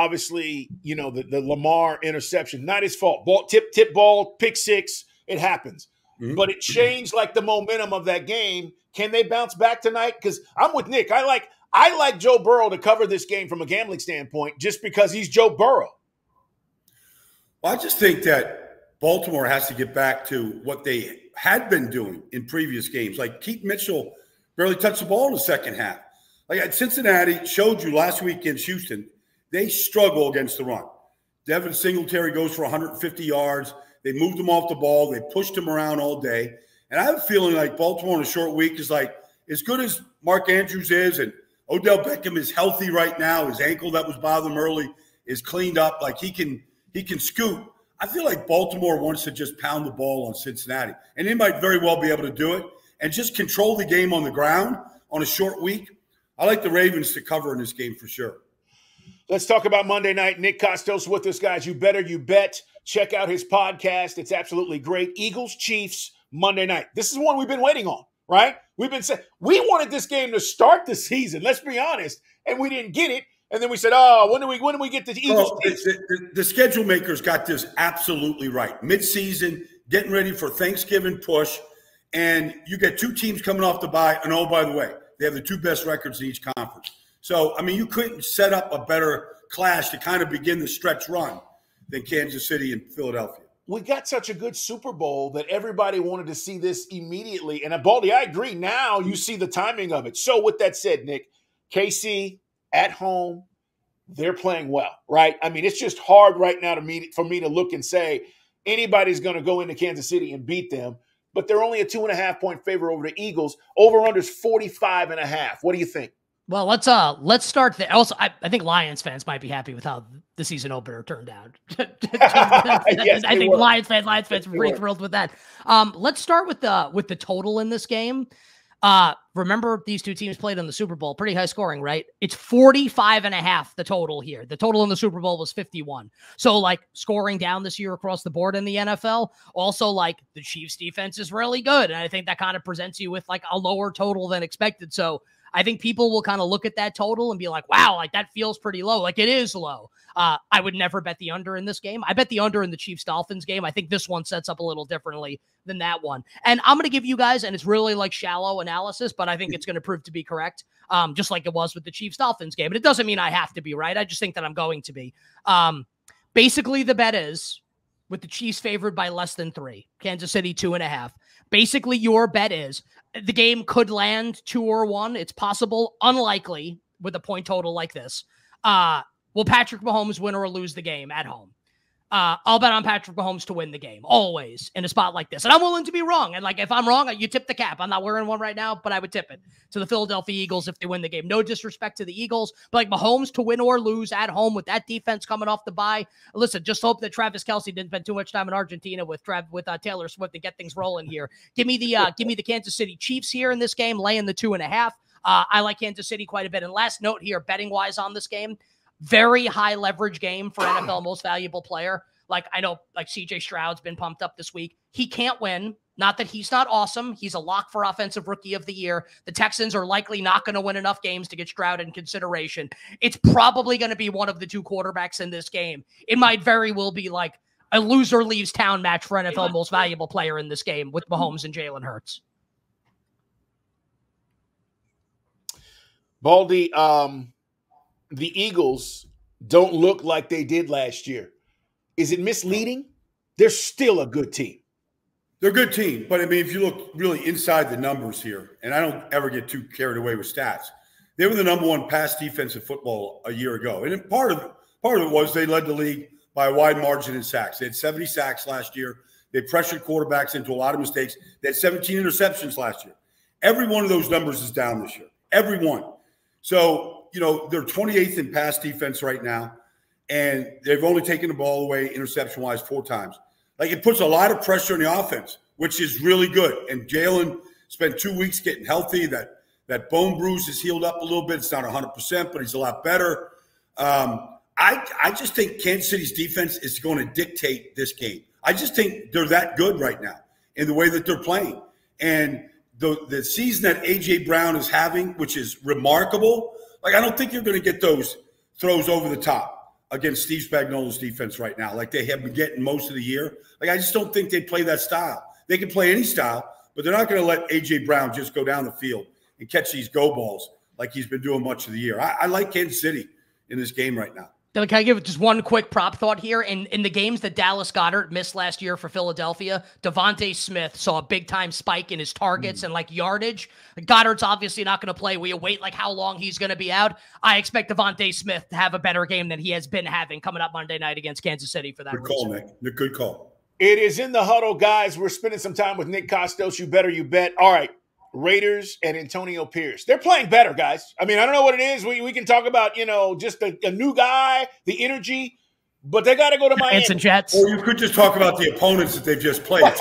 obviously, you know, the, the Lamar interception, not his fault. Ball tip, tip ball, pick six, it happens. Mm-hmm. But it changed like the momentum of that game. Can they bounce back tonight? Because I'm with Nick. I like I like Joe Burrow to cover this game from a gambling standpoint just because he's Joe Burrow. Well, I just think that Baltimore has to get back to what they had been doing in previous games. Like Keaton Mitchell barely touched the ball in the second half. Like at Cincinnati showed you last week against Houston, they struggle against the run. Devin Singletary goes for 150 yards. They moved him off the ball. They pushed him around all day. And I have a feeling like Baltimore in a short week is like as good as Mark Andrews is, and Odell Beckham is healthy right now. His ankle that was bothering him early is cleaned up. Like he can he can scoot. I feel like Baltimore wants to just pound the ball on Cincinnati, and they might very well be able to do it and just control the game on the ground on a short week. I like the Ravens to cover in this game for sure. Let's talk about Monday night. Nick Kostos with us, guys. You better, you bet. Check out his podcast. It's absolutely great. Eagles Chiefs Monday night. This is one we've been waiting on, right? We've been saying we wanted this game to start the season. Let's be honest, and we didn't get it. And then we said, "Oh, when do we when do we get the Eagles?" the, the, the, schedule makers got this absolutely right. Mid-season, getting ready for Thanksgiving push, and you get two teams coming off the bye. And oh, by the way, they have the two best records in each conference. So, I mean, you couldn't set up a better clash to kind of begin the stretch run than Kansas City and Philadelphia. We got such a good Super Bowl that everybody wanted to see this immediately. And uh, Baldy, I agree. Now you see the timing of it. So, with that said, Nick, KC at home, they're playing well, right? I mean, it's just hard right now to me for me to look and say anybody's going to go into Kansas City and beat them. But they're only a two and a half point favor over the Eagles. Over under is 45 and a half. What do you think? Well, let's uh let's start there. Also, I, I think Lions fans might be happy with how the season opener turned out. yes, I think were. Lions fans, Lions fans were pretty thrilled with that. Um, let's start with the with the total in this game. Uh, remember these two teams played in the Super Bowl, pretty high scoring, right? It's 45 and a half the total here. The total in the Super Bowl was 51. So like scoring down this year across the board in the NFL. Also like the Chiefs defense is really good. And I think that kind of presents you with like a lower total than expected. So I think people will kind of look at that total and be like, wow, like that feels pretty low. Like it is low. Uh, I would never bet the under in this game. I bet the under in the Chiefs Dolphins game. I think this one sets up a little differently than that one. And I'm going to give you guys, and it's really like shallow analysis, but I think it's going to prove to be correct, um, just like it was with the Chiefs Dolphins game. But it doesn't mean I have to be right. I just think that I'm going to be. Um, basically, the bet is with the Chiefs favored by less than three, Kansas City two and a half. Basically, your bet is the game could land two or one. It's possible, unlikely with a point total like this. Uh, will Patrick Mahomes win or lose the game at home? Uh, I'll bet on Patrick Mahomes to win the game always in a spot like this. And I'm willing to be wrong. And like, if I'm wrong, you tip the cap. I'm not wearing one right now, but I would tip it to the Philadelphia Eagles if they win the game. No disrespect to the Eagles, but like Mahomes to win or lose at home with that defense coming off the bye. Listen, just hope that Travis Kelce didn't spend too much time in Argentina with Trav, with uh, Taylor Swift to get things rolling here. Give me the, uh, give me the Kansas City Chiefs here in this game, laying the two and a half. Uh, I like Kansas City quite a bit. And last note here, betting wise on this game, very high leverage game for NFL most valuable player. Like I know like CJ Stroud's been pumped up this week. He can't win. Not that he's not awesome. He's a lock for offensive rookie of the year. The Texans are likely not going to win enough games to get Stroud in consideration. It's probably going to be one of the two quarterbacks in this game. It might very well be like a loser leaves town match for NFL most valuable player in this game with Mahomes and Jalen Hurts. Baldy, um, the Eagles don't look like they did last year. Is it misleading? They're still a good team. They're a good team, but I mean, if you look really inside the numbers here, and I don't ever get too carried away with stats, they were the number one pass defense in football a year ago, and part of part of it was they led the league by a wide margin in sacks. They had 70 sacks last year. They pressured quarterbacks into a lot of mistakes. They had 17 interceptions last year. Every one of those numbers is down this year. Every one. So, you know, they're 28th in pass defense right now and they've only taken the ball away interception wise four times. Like it puts a lot of pressure on the offense, which is really good. And Jalen spent two weeks getting healthy. That that bone bruise is healed up a little bit. It's not 100, percent but he's a lot better. Um, I I just think Kansas City's defense is going to dictate this game. I just think they're that good right now in the way that they're playing, and the the season that AJ Brown is having, which is remarkable. Like I don't think you're going to get those throws over the top against Steve Spagnuolo's defense right now, like they have been getting most of the year. Like I just don't think they play that style. They can play any style, but they're not going to let AJ Brown just go down the field and catch these go balls like he's been doing much of the year. I, I like Kansas City in this game right now. Can I give just one quick prop thought here? In in the games that Dallas Goedert missed last year for Philadelphia, DeVonta Smith saw a big time spike in his targets mm. and like yardage. Goedert's obviously not going to play. We await like how long he's going to be out. I expect DeVonta Smith to have a better game than he has been having coming up Monday night against Kansas City for that. Good reason. call, Nick. Good call. It is in the huddle, guys. We're spending some time with Nick Kostos. You better, you bet. All right. Raiders and Antonio Pierce. They're playing better, guys. I mean, I don't know what it is. We, we can talk about, you know, just a, a new guy, the energy, but they got to go to Miami. Anson Jets. Or you could just talk about the opponents that they've just played.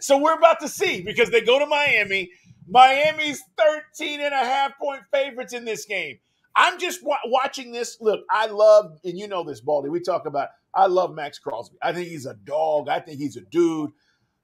so we're about to see because they go to Miami. Miami's 13 and a half point favorites in this game. I'm just wa- watching this. Look, I love, and you know this, Baldy. We talk about, I love Maxx Crosby. I think he's a dog. I think he's a dude.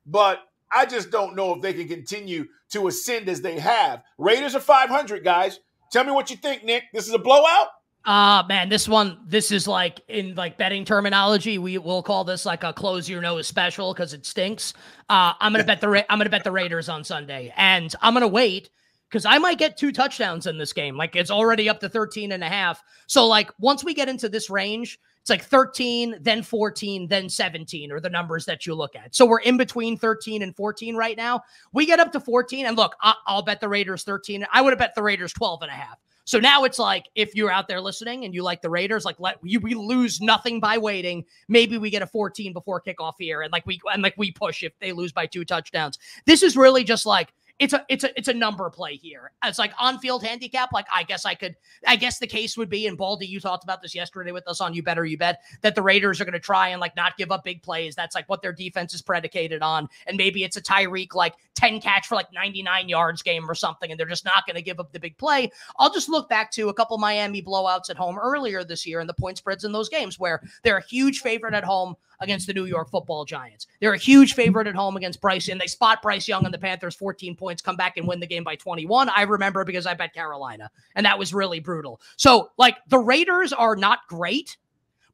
But I just don't know if they can continue to ascend as they have. Raiders are 500, guys. Tell me what you think, Nick. This is a blowout? Ah, uh, man, this one, this is like in like betting terminology, we will call this like a close your nose special because it stinks. Uh, I'm gonna bet the Ra- I'm gonna bet the Raiders on Sunday, and I'm gonna wait because I might get two touchdowns in this game. Like it's already up to 13 and a half. So like once we get into this range, it's like 13, then 14, then 17 are the numbers that you look at. So we're in between 13 and 14 right now. We get up to 14 and look, I- will bet the Raiders 13. I would have bet the Raiders 12 and a half. So now it's like if you're out there listening and you like the Raiders, like let you we lose nothing by waiting. Maybe we get a 14 before kickoff here, and like we and like we push if they lose by two touchdowns. This is really just like it's a it's a it's a number play here. It's like on field handicap. Like I guess I could. I guess the case would be, and Baldy, you talked about this yesterday with us on You Better You Bet that the Raiders are going to try and like not give up big plays. That's like what their defense is predicated on, and maybe it's a Tyreek like ten catch for like ninety nine yards game or something, and they're just not going to give up the big play. I'll just look back to a couple Miami blowouts at home earlier this year and the point spreads in those games where they're a huge favorite at home against the New York football giants. They're a huge favorite at home against Bryce, and they spot Bryce Young and the Panthers 14 points, come back and win the game by 21. I remember because I bet Carolina, and that was really brutal. So, like, the Raiders are not great,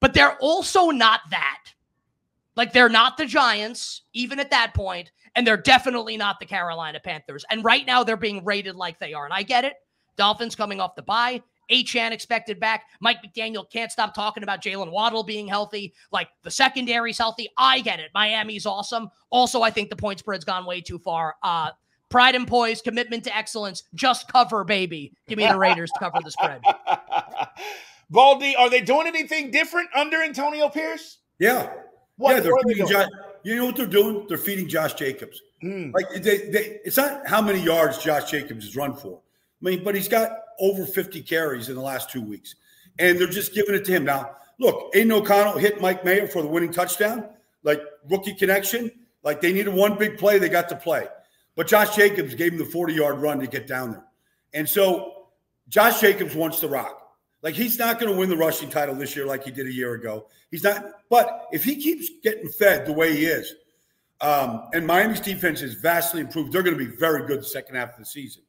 but they're also not that. Like, they're not the Giants, even at that point, and they're definitely not the Carolina Panthers. And right now, they're being rated like they are. And I get it. Dolphins coming off the bye. Achane expected back. Mike McDaniel can't stop talking about Jaylen Waddle being healthy. Like the secondary's healthy. I get it. Miami's awesome. Also, I think the point spread's gone way too far. Uh, pride and poise, commitment to excellence. Just cover, baby. Give me the Raiders to cover the spread. Baldy, are they doing anything different under Antonio Pierce? Yeah. What, yeah, they're feeding Josh, you know what they're doing? They're feeding Josh Jacobs. Mm. Like they, they, it's not how many yards Josh Jacobs has run for. I mean, but he's got over 50 carries in the last two weeks, and they're just giving it to him. Now, look, Aidan O'Connell hit Mike Mayer for the winning touchdown, like rookie connection. Like they needed one big play, they got to play. But Josh Jacobs gave him the 40 yard run to get down there. And so Josh Jacobs wants to rock. Like he's not going to win the rushing title this year like he did a year ago. He's not. But if he keeps getting fed the way he is, um, and Miami's defense is vastly improved, they're going to be very good the second half of the season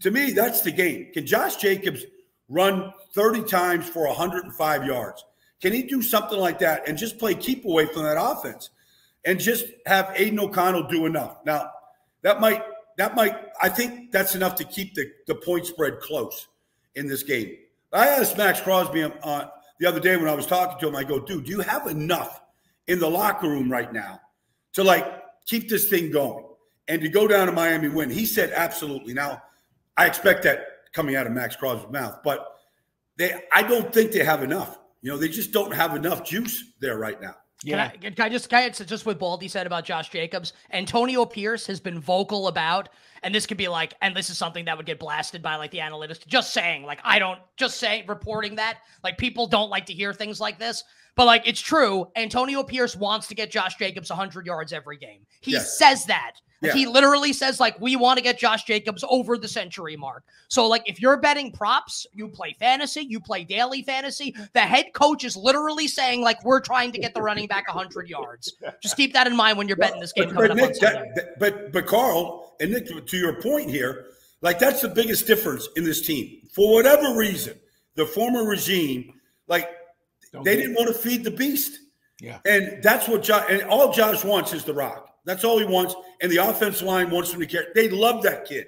to me, that's the game. Can Josh Jacobs run 30 times for 105 yards? Can he do something like that and just play keep away from that offense and just have Aidan O'Connell do enough? Now, that might that might I think that's enough to keep the, the point spread close in this game. I asked Maxx Crosby uh, the other day when I was talking to him, I go, dude, do you have enough in the locker room right now to like keep this thing going and to go down to Miami win? He said, absolutely. Now, I expect that coming out of Maxx Crosby's mouth, but they I don't think they have enough. You know, they just don't have enough juice there right now. Yeah. Can I, can I just can I, just what Baldy said about Josh Jacobs? Antonio Pierce has been vocal about, and this could be like, and this is something that would get blasted by like the analytics. Just saying, like, I don't just say reporting that. Like people don't like to hear things like this. But like it's true, Antonio Pierce wants to get Josh Jacobs 100 yards every game. He yes. says that. Yeah. He literally says, like, we want to get Josh Jacobs over the century mark. So, like, if you're betting props, you play fantasy, you play daily fantasy. The head coach is literally saying, like, we're trying to get the running back 100 yards. Just keep that in mind when you're betting this game but, coming but up Nick, that, that, but, but Carl, and Nick, to your point here, like, that's the biggest difference in this team. For whatever reason, the former regime Like Don't they didn't want to feed the beast. Yeah. And that's what Josh and all Josh wants is the rock. That's all he wants. And the offensive line wants him to carry. They love that kid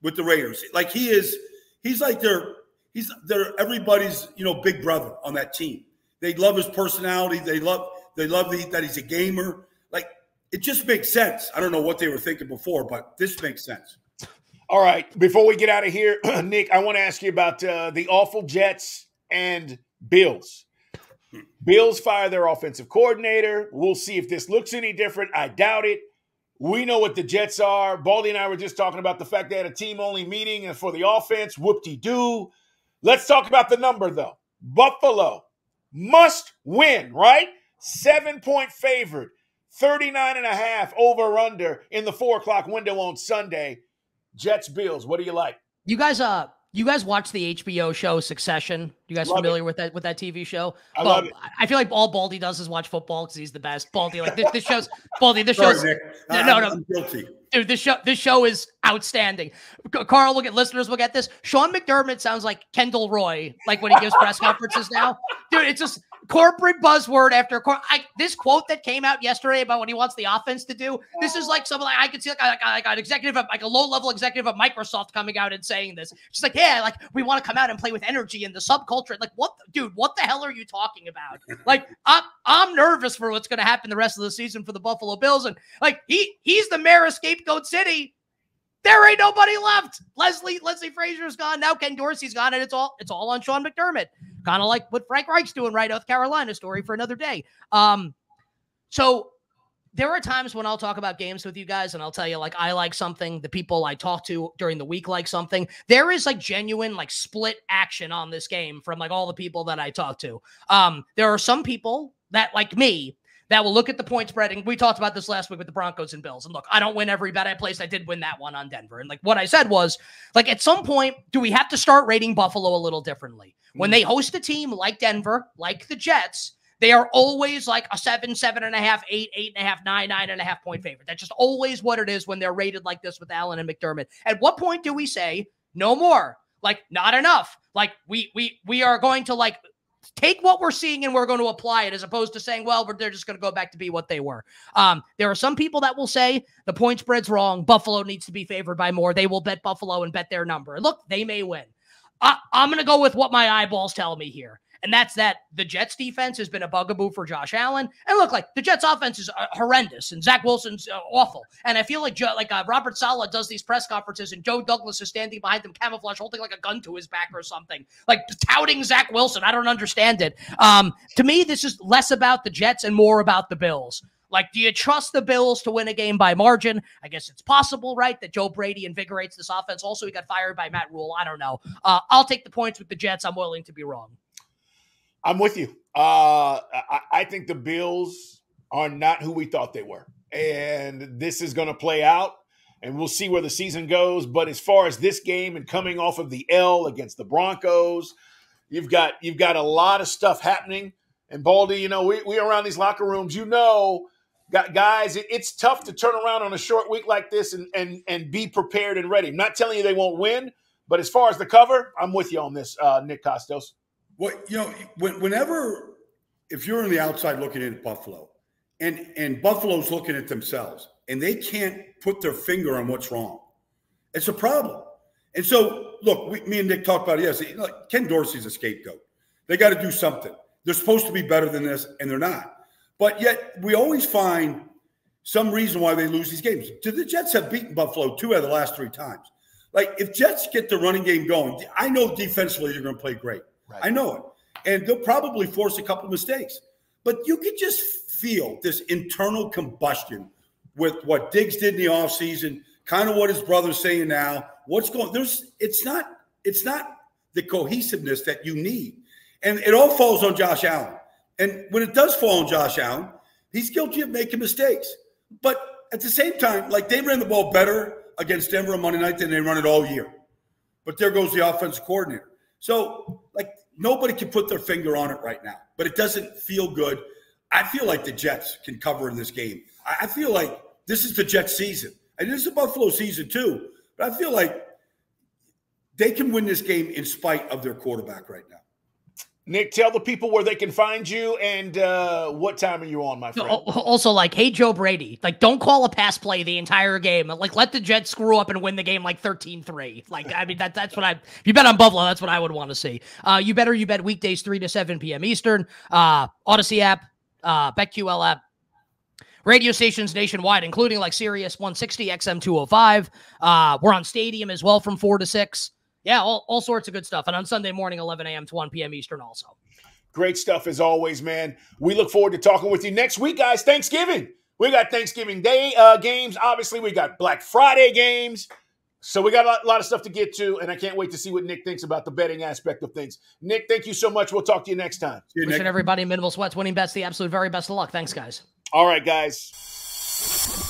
with the Raiders. Like he is, he's like their he's their everybody's, you know, big brother on that team. They love his personality. They love they love the, that he's a gamer. Like it just makes sense. I don't know what they were thinking before, but this makes sense. All right. Before we get out of here, Nick, I want to ask you about uh, the awful Jets and Bills. Bills fire their offensive coordinator. We'll see if this looks any different. I doubt it. We know what the Jets are. Baldy and I were just talking about the fact they had a team only meeting and for the offense. Whoop de doo. Let's talk about the number, though. Buffalo must win, right? Seven point favorite, 39 and a half over under in the four o'clock window on Sunday. Jets Bills. What do you like? You guys, uh, you guys watch the HBO show Succession? You guys love familiar it. with that with that TV show? I well, love it. I feel like all Baldy does is watch football because he's the best. Baldy, like this, this show's Baldy. This show's Sorry, no, no, no. I'm guilty. Dude, this show this show is outstanding. Carl, look at listeners, look at this. Sean McDermott sounds like Kendall Roy, like when he gives press conferences now. Dude, it's just corporate buzzword after cor- I, this quote that came out yesterday about what he wants the offense to do. This is like something like I could see like, like, like an executive, like a low level executive of Microsoft coming out and saying this. She's like, yeah, like we want to come out and play with energy and the subculture. Like, what, dude? What the hell are you talking about? Like, I'm I'm nervous for what's going to happen the rest of the season for the Buffalo Bills, and like he he's the mayor of Scapegoat City. There ain't nobody left. Leslie Leslie Frazier's gone. Now Ken Dorsey's gone, and it's all it's all on Sean McDermott. Kind of like what Frank Reich's doing right North Carolina story for another day. Um, so there are times when I'll talk about games with you guys and I'll tell you like I like something, the people I talk to during the week like something. There is like genuine like split action on this game from like all the people that I talk to. Um there are some people that like me that will look at the point spread. And we talked about this last week with the Broncos and Bills. And look, I don't win every bet I placed. I did win that one on Denver. And like what I said was, like, at some point, do we have to start rating Buffalo a little differently? When hmm. they host a team like Denver, like the Jets, they are always like a seven, seven and a half, eight, eight and a half, nine, nine and a half point favorite. That's just always what it is when they're rated like this with Allen and McDermott. At what point do we say no more? Like not enough. Like we we we are going to like take what we're seeing and we're going to apply it as opposed to saying, well, they're just going to go back to be what they were. Um, there are some people that will say the point spread's wrong. Buffalo needs to be favored by more. They will bet Buffalo and bet their number. Look, they may win. I, I'm going to go with what my eyeballs tell me here. And that's that the Jets defense has been a bugaboo for Josh Allen. And look, like the Jets offense is uh, horrendous and Zach Wilson's uh, awful. And I feel like like uh, Robert Saleh does these press conferences and Joe Douglas is standing behind them, camouflage, holding like a gun to his back or something, like touting Zach Wilson. I don't understand it. Um, to me, this is less about the Jets and more about the Bills. Like, do you trust the Bills to win a game by margin? I guess it's possible, right? That Joe Brady invigorates this offense. Also, he got fired by Matt Rhule. I don't know. Uh, I'll take the points with the Jets. I'm willing to be wrong. I'm with you. Uh, I, I think the Bills are not who we thought they were. And this is going to play out and we'll see where the season goes. But as far as this game and coming off of the L against the Broncos, you've got you've got a lot of stuff happening. And Baldy, you know, we we around these locker rooms, you know, got guys. It, it's tough to turn around on a short week like this and and and be prepared and ready. I'm not telling you they won't win, but as far as the cover, I'm with you on this, uh, Nick Kostos. Well, you know, whenever if you're on the outside looking at Buffalo, and and Buffalo's looking at themselves, and they can't put their finger on what's wrong, it's a problem. And so, look, we, me and Nick talked about it yesterday. Like Ken Dorsey's a scapegoat. They got to do something. They're supposed to be better than this, and they're not. But yet, we always find some reason why they lose these games. The Jets have beaten Buffalo two out of the last three times. Like, if Jets get the running game going, I know defensively they're going to play great. Right. I know it. And they'll probably force a couple mistakes. But you could just feel this internal combustion with what Diggs did in the offseason, kind of what his brother's saying now. What's going there's it's not it's not the cohesiveness that you need. And it all falls on Josh Allen. And when it does fall on Josh Allen, he's guilty of making mistakes. But at the same time, like they ran the ball better against Denver on Monday night than they run it all year. But there goes the offensive coordinator. So, like, nobody can put their finger on it right now, but it doesn't feel good. I feel like the Jets can cover in this game. I feel like this is the Jets season. And this is a Buffalo season too. But I feel like they can win this game in spite of their quarterback right now. Nick, tell the people where they can find you and uh, what time are you on, my friend? Also, like, hey, Joe Brady, like, don't call a pass play the entire game. Like, let the Jets screw up and win the game like 13 3. Like, I mean, that, that's what I, if you bet on Buffalo, that's what I would want to see. Uh, you better, you bet weekdays 3 to 7 p.m. Eastern, uh, Audacy app, uh, BetQL app, radio stations nationwide, including like Sirius 160, XM 205. Uh, we're on Stadium as well from 4 to 6 yeah, all, all sorts of good stuff. And on Sunday morning, 11 a.m. to 1 p.m. Eastern, also. Great stuff as always, man. We look forward to talking with you next week, guys. Thanksgiving. We got Thanksgiving Day uh, games. Obviously, we got Black Friday games. So we got a lot, lot, of stuff to get to, and I can't wait to see what Nick thinks about the betting aspect of things. Nick, thank you so much. We'll talk to you next time. You, Wishing everybody minimal sweats, winning bets, the absolute very best of luck. Thanks, guys. All right, guys.